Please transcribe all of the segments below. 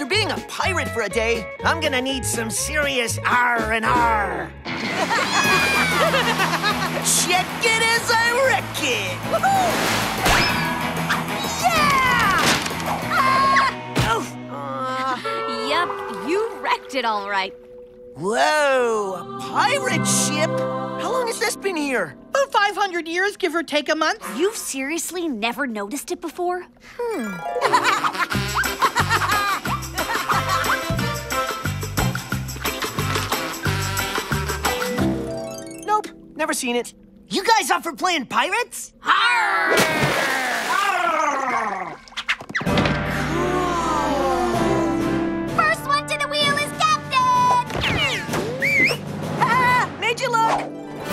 long. After being a pirate for a day, I'm gonna need some serious R and R. Check it as I wreck it. Yeah! Oof. Yep, you wrecked it all right. whoa, a pirate ship? How long has this been here? About 500 years, give or take a month. You've seriously never noticed it before? Nope, hmm. never seen it. You guys up for playing pirates? First one to the wheel is Captain! Ah, made you look.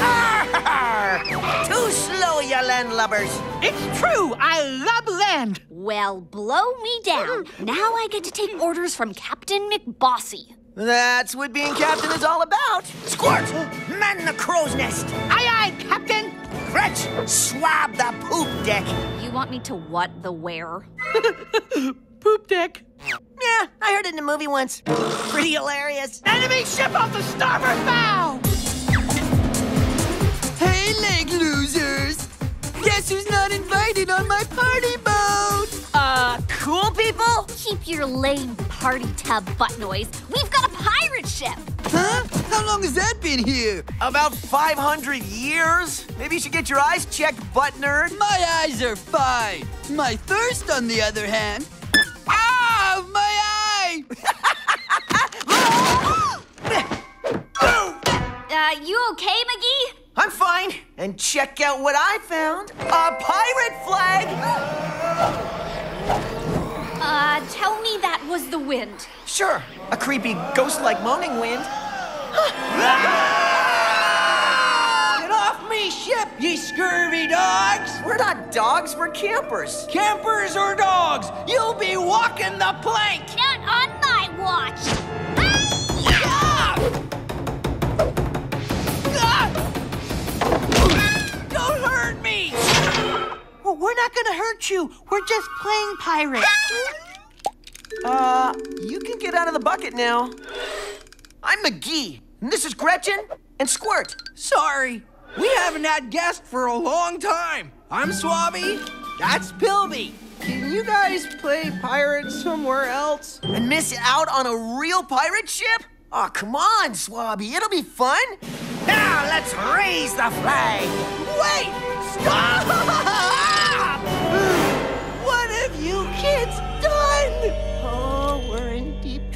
Arr! Too slow, you landlubbers. It's true, I love land. Well, blow me down. Now I get to take orders from Captain McBossy. That's what being captain is all about. Squirt, man the crow's nest. Aye, aye, Captain. Gretch, swab the poop deck. You want me to what the where? Poop deck. Yeah, I heard it in a movie once. Pretty hilarious. Enemy ship off the starboard bow. Hey, leg losers! Guess who's not invited on my party boat? Uh, cool people? Keep your lame party tub butt noise. We've got a pirate ship. Huh? How long has that been here? About 500 years? Maybe you should get your eyes checked, butt nerd. My eyes are fine. My thirst, on the other hand. Ow! My eye! Uh, you okay, McGee? I'm fine. And check out what I found. A pirate flag! Uh, tell me that was the wind. Sure, a creepy ghost-like moaning wind. Get off me ship, ye scurvy dogs! We're not dogs, we're campers. Campers or dogs, you'll be walking the plank! Not on my watch. We're not gonna hurt you. We're just playing pirate. Uh, you can get out of the bucket now. I'm McGee, and this is Gretchen and Squirt. Sorry, we haven't had guests for a long time. I'm Swabby. That's Pilby. Can you guys play pirates somewhere else? And miss out on a real pirate ship? Oh, come on, Swabby, it'll be fun. Now let's raise the flag. Wait! Stop!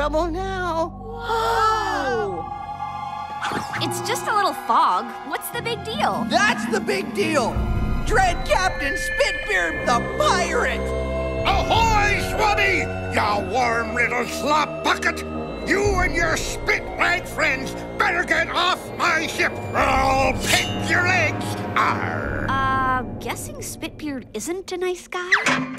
trouble now. Whoa! It's just a little fog. What's the big deal? That's the big deal. Dread Captain Spitbeard the pirate. Ahoy, Swabby! Ya warm little slop bucket! You and your spit-rag friends better get off my ship, or I'll pick your legs! Arr! Uh, guessing Spitbeard isn't a nice guy?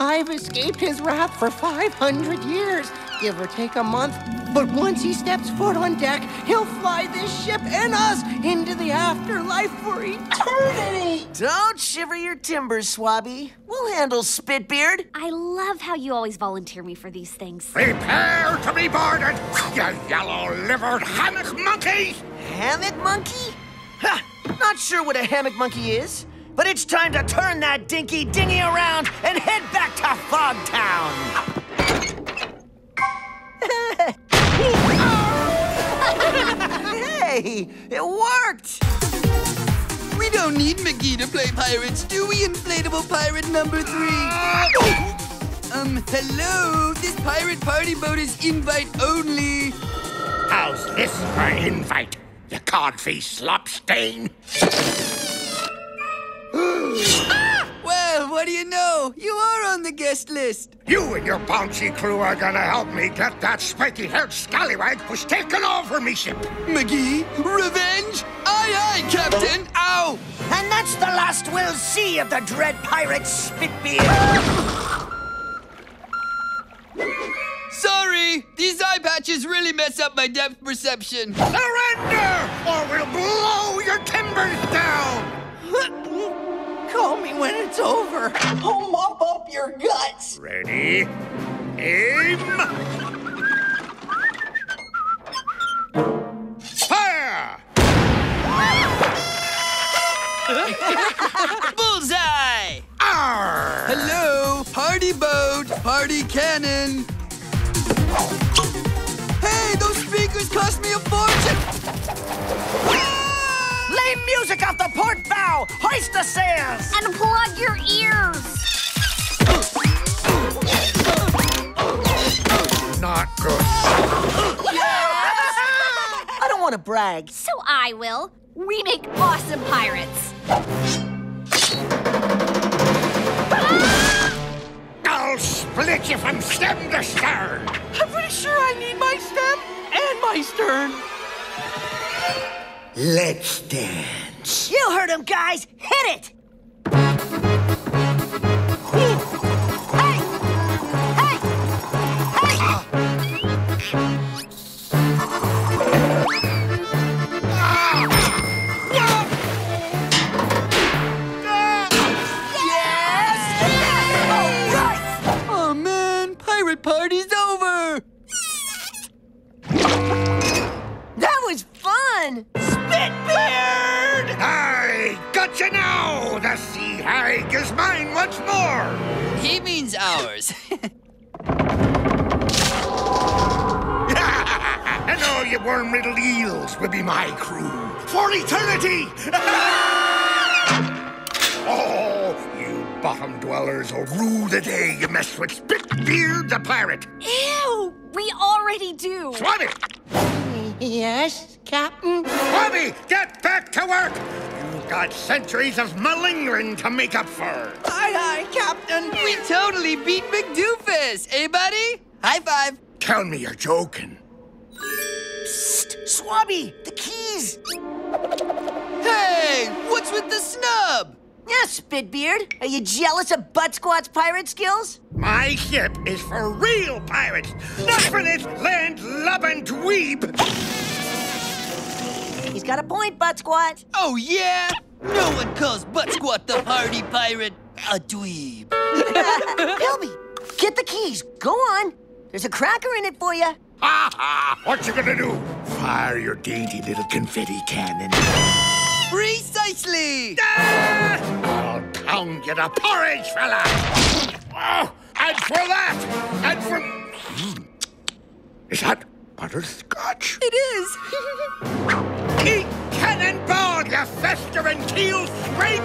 I've escaped his wrath for 500 years, give or take a month. But once he steps foot on deck, he'll fly this ship and us into the afterlife for eternity. Don't shiver your timbers, Swabby. We'll handle Spitbeard. I love how you always volunteer me for these things. Prepare to be boarded, you yellow-livered hammock monkey! Hammock monkey? Ha! Not sure what a hammock monkey is, but it's time to turn that dinky dinghy around and head back to Fogtown. Hey, it worked! We don't need McGee to play pirates, do we, inflatable pirate number three? um, hello? This pirate party boat is invite only. How's this for invite, you codfish slop stain? Well, what do you know? You are on the guest list. You and your bouncy crew are gonna help me get that spiky-haired scallywag who's taken over me ship. McGee, revenge? Aye, aye, Captain. Ow! And that's the last we'll see of the dread pirate Spitbeard. Sorry, these eye patches really mess up my depth perception. Surrender, or we'll blow your timbers down! Call me when it's over. I'll mop up your guts. Ready? Aim! Fire! Bullseye! Arr! Hello, party boat, party cannon. Hey, those speakers cost me a fortune. Ah! Lay music off the port bow! Hoist the sails! And plug your ears. Not good. I don't want to brag. So I will. We make awesome pirates. Ah! I'll split you from stem to stern. I'm pretty sure I need my stem and my stern. Let's dance. You heard him, guys! Hit it! Hey! Hey! Hey! Oh man, pirate party's over. That was fun! Means ours. and all you worm-riddled eels will be my crew for eternity! oh, you bottom dwellers will rue the day you mess with Spitbeard the pirate! Ew! We already do. Swabby! Yes, Captain? Swabby, get back to work! You've got centuries of malingering to make up for! Aye, aye, Captain. we totally beat McDoofus, eh, buddy? High five. Tell me you're joking. Psst! Swabby! The keys! Hey, what's with the snub? Yeah, Spitbeard. Are you jealous of Butt Squat's pirate skills? My ship is for real pirates, not for this land-lubbing dweeb! He's got a point, Butt Squat. Oh yeah? No one calls Butt Squat the party pirate a dweeb. Helmy, get the keys. Go on. There's a cracker in it for you. Ha ha! What you gonna do? Fire your dainty little confetti cannon. Precisely. Ah! I'll pound you to porridge, fella! Oh, and for that! And for... Hmm. Is that butterscotch? It is. Eat cannonball, you festering keel scrape!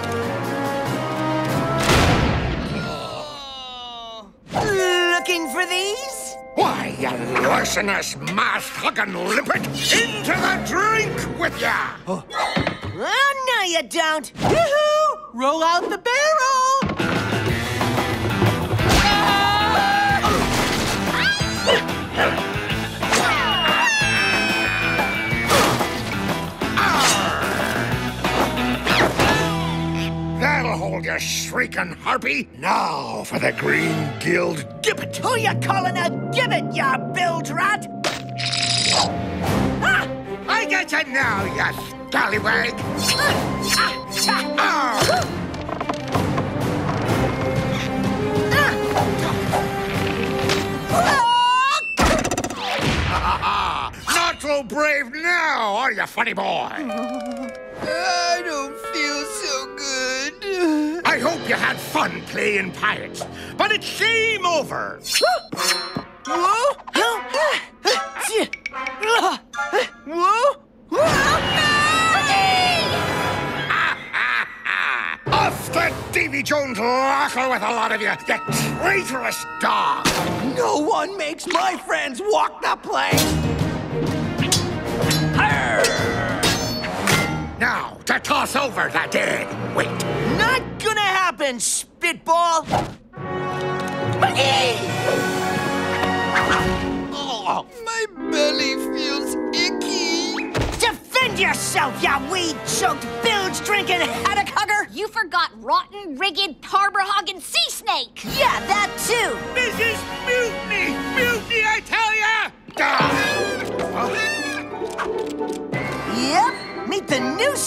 Oh. Looking for these? Why, you larcenous, mast-hugging limpet! Into the drink with ya! Oh. oh, no, you don't. Yoo-hoo! Roll out the barrel! Hold you, shrieking harpy! Now for the Green Guild Gibbet! Who you calling a gibbet, you bilge rat? Ah! I get you now, you scallywag! Ah! Ah! Not so brave now, are you, funny boy? I don't feel. I hope you had fun playing pirates, but it's game over! Off to Davy Jones' locker with a lot of you, you traitorous dog! No one makes my friends walk the plank! Now, to toss over the dead. Wait. Not spitball. Oh, my belly feels icky. Defend yourself, ya weed-choked, bilge-drinking haddock hugger! You forgot rotten, rigged, harbor-hogging sea snake. Yeah, that too! This is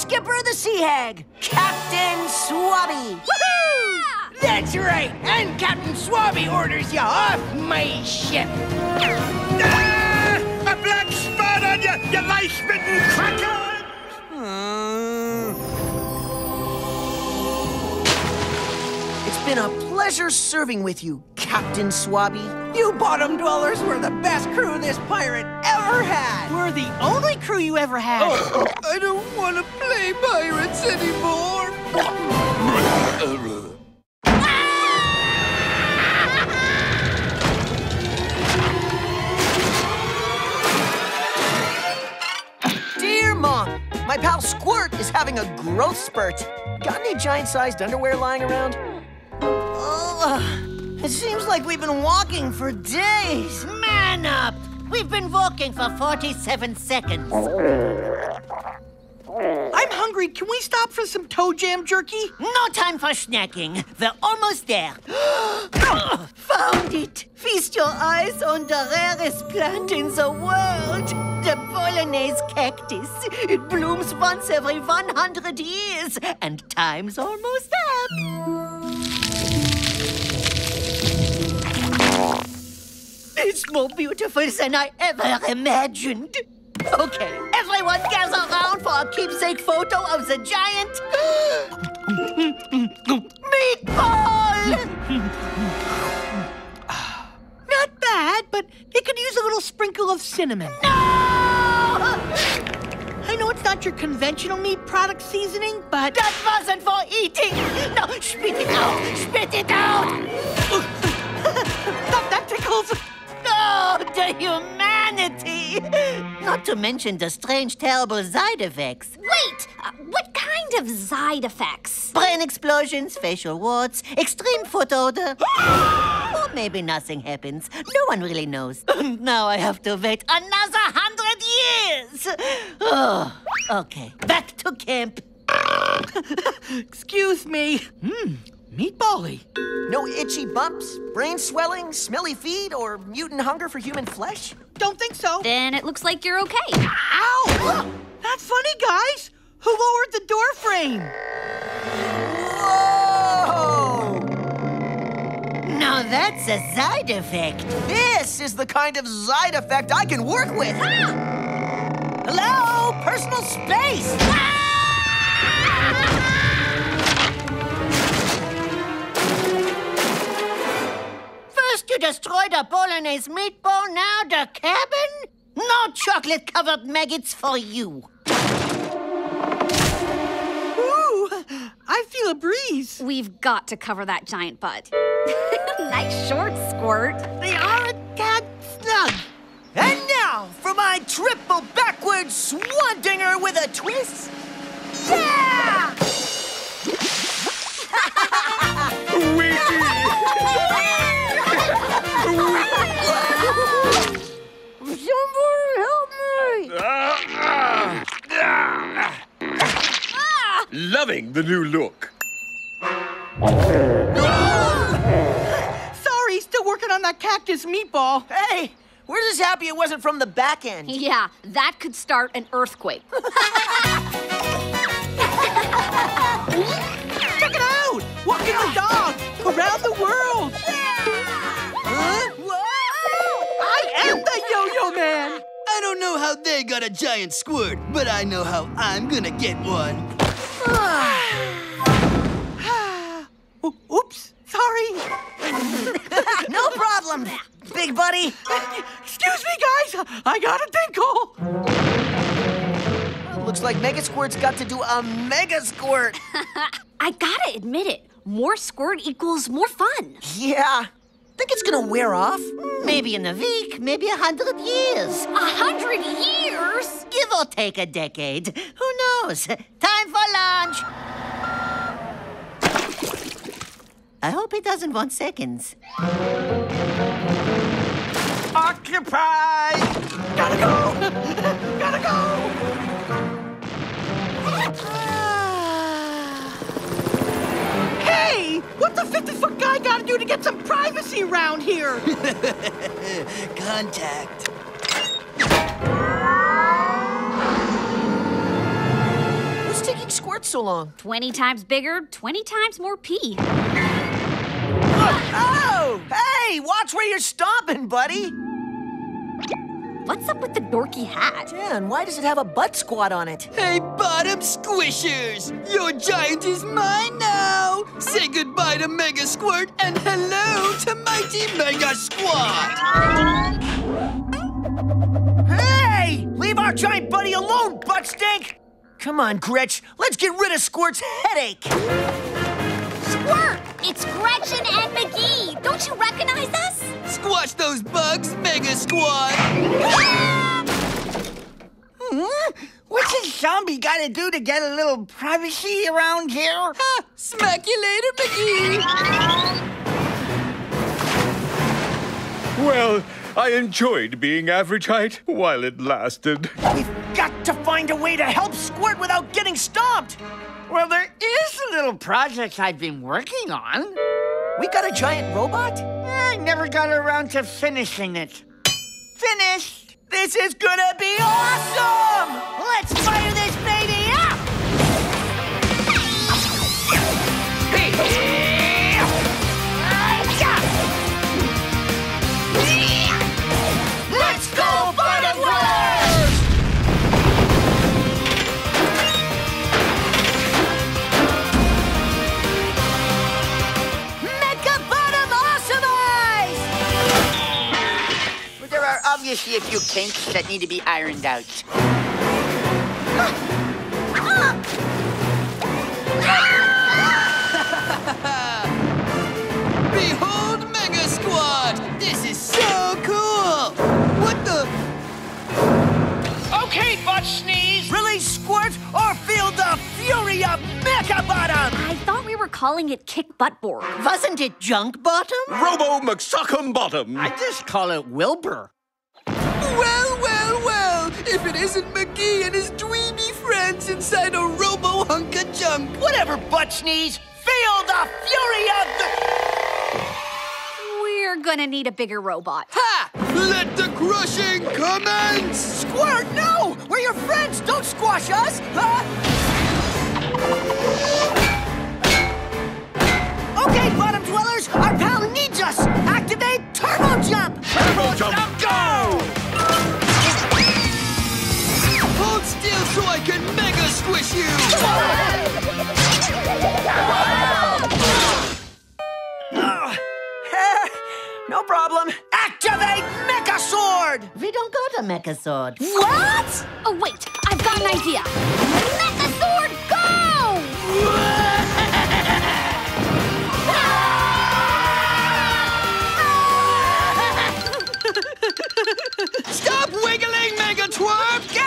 skipper of the Sea Hag, Captain Swabby. Woohoo! Let's That's right. And Captain Swabby orders you off my ship. Ah! A black spot on you, you lice-bitten cracker! Uh, It's been a pleasure serving with you, Captain Swabby. You bottom dwellers were the best crew this pirate ever had. We're the only crew you ever had. oh, I don't want to play pirates anymore. Dear Mom, my pal Squirt is having a growth spurt. Got any giant-sized underwear lying around? Ugh, it seems like we've been walking for days. Man up! We've been walking for 47 seconds. I'm hungry. Can we stop for some toe jam jerky? No time for snacking. We're almost there. Found it! Feast your eyes on the rarest plant in the world. The Bolognese cactus. It blooms once every 100 years, and time's almost up. It's more beautiful than I ever imagined. Okay, everyone gather around for a keepsake photo of the giant meatball! Not bad, but it could use a little sprinkle of cinnamon. No! I know it's not your conventional meat product seasoning, but That wasn't for eating! No, spit it out! Spit it out! that, that tickles. Oh, the humanity! Not to mention the strange, terrible side effects. Wait! Uh, what kind of side effects? Brain explosions, facial warts, extreme foot odor. or maybe nothing happens. No one really knows. now I have to wait another hundred years. Oh, okay, back to camp. Excuse me. Hmm, meatbally. No itchy bumps, brain swelling, smelly feet, or mutant hunger for human flesh? Don't think so. Then it looks like you're okay. Ow! Not funny, guys. Who lowered the door frame? Whoa! Now that's a side effect. This is the kind of side effect I can work with. Ah! Hello, personal space. First you destroy the Bolognese meatball, now the cabin? No chocolate-covered maggots for you. Ooh, I feel a breeze. We've got to cover that giant butt. nice short squirt. They are a tad snug. And now for my triple backwards swan dinger with a twist. Yeah! Loving the new look. Sorry, still working on that cactus meatball. Hey, we're just happy it wasn't from the back end. Yeah, that could start an earthquake. Check it out! Walking the dog around the world. Huh? I am the yo-yo man. I don't know how they got a giant squirt, but I know how I'm gonna get one. Squirt's got to do a Mega Squirt. I gotta admit it. More squirt equals more fun. Yeah. Think it's gonna wear off? Maybe in a week, maybe a hundred years. A hundred years? Give or take a decade. Who knows? Time for lunch. I hope he doesn't want seconds. Occupy! Gotta go. Gotta go. What the 50 foot guy gotta do to get some privacy around here? Contact. What's taking Squirt so long? 20 times bigger, 20 times more pee. Oh! Hey, watch where you're stomping, buddy. What's up with the dorky hat? Yeah, and why does it have a butt squat on it? Hey, bottom squishers! Your giant is mine now! Say goodbye to Mega Squirt and hello to Mighty Mega Squat! Hey! Leave our giant buddy alone, butt stink! Come on, Gretch, let's get rid of Squirt's headache. Squirt! It's Gretchen and McGee! Don't you recognize us? Squash those bugs, Mega Squat! Hmm? What's a zombie got to do to get a little privacy around here? Ha! Smack you later, McGee! Well, I enjoyed being average height while it lasted. We've got to find a way to help Squirt without getting stomped. Well, there is a little project I've been working on. We got a giant robot? Eh, I never got around to finishing it. Finished! This is gonna be awesome! Let's fire this are obviously a few kinks that need to be ironed out. Behold Mega Squat! This is so cool! What the? Okay, Butt Sneeze! Release Squirt or feel the fury of Mecha Bottom! I thought we were calling it Kick Butt Board. Wasn't it Junk Bottom? Robo McSuckum Bottom. I just call it Wilbur. If it isn't McGee and his dweeby friends inside a robo hunk of junk! Whatever, Butt Sneeze! Feel the fury of the... We're gonna need a bigger robot. Ha! Let the crushing commence! Squirt, no! We're your friends! Don't squash us! Huh? We don't go to Mechazord. What? Oh, wait, I've got an idea. Mecha Sword, go! Stop wiggling, Mega Twerp! Ah!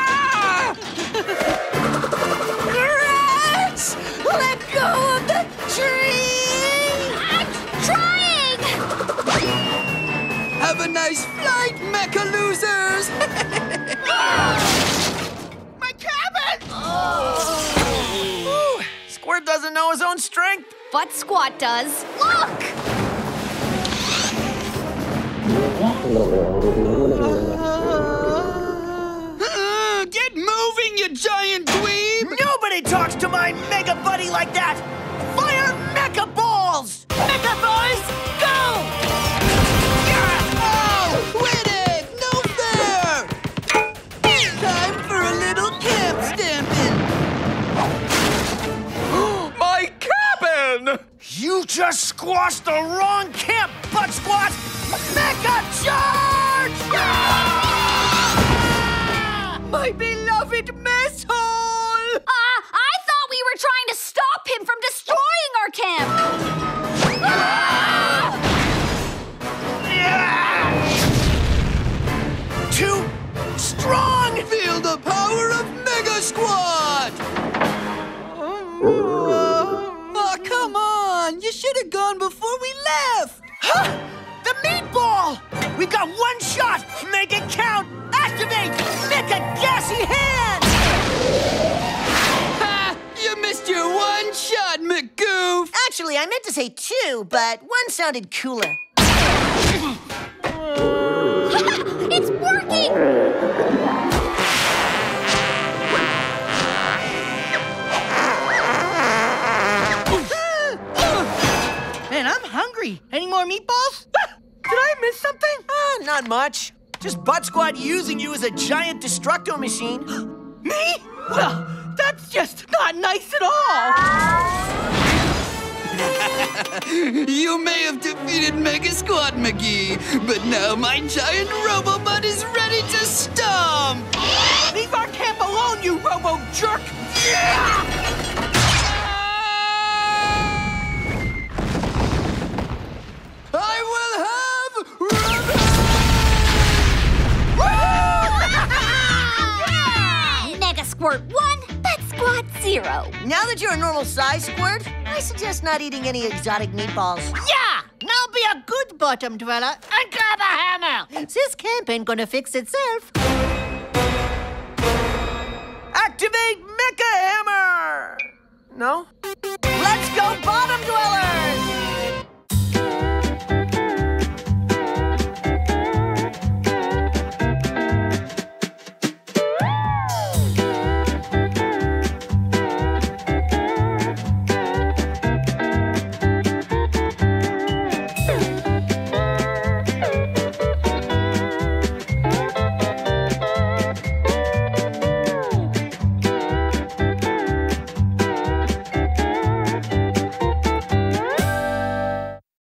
A nice flight, Mecha losers! My cabin! Ooh, Squirt doesn't know his own strength. But Squat does. Look! Uh, get moving, you giant dweeb! Nobody talks to my mega buddy like that! Fire mecha balls! Mecha boys, just squashed the wrong camp, butt squat! Mecha charge! Ah! My beloved mess You should have gone before we left! Huh? The meatball! We've got one shot! Make it count! Activate! Mecha gassy hand! Ha! You missed your one shot, McGoof! Actually, I meant to say two, but one sounded cooler. it's working! Hungry. Any more meatballs? Did I miss something? Ah, not much. Just Butt Squat using you as a giant destructo machine. Me? Well, that's just not nice at all. You may have defeated Mega Squat McGee, but now my giant Robobot is ready to stomp! Leave our camp alone, you robo jerk! I Squirt 1, Pet Squad 0. Now that you're a normal size squirt, I suggest not eating any exotic meatballs. Yeah! Now be a good bottom dweller and grab a hammer! This camp ain't gonna fix itself. Activate Mecha Hammer! No? Let's go, Bottom Dweller!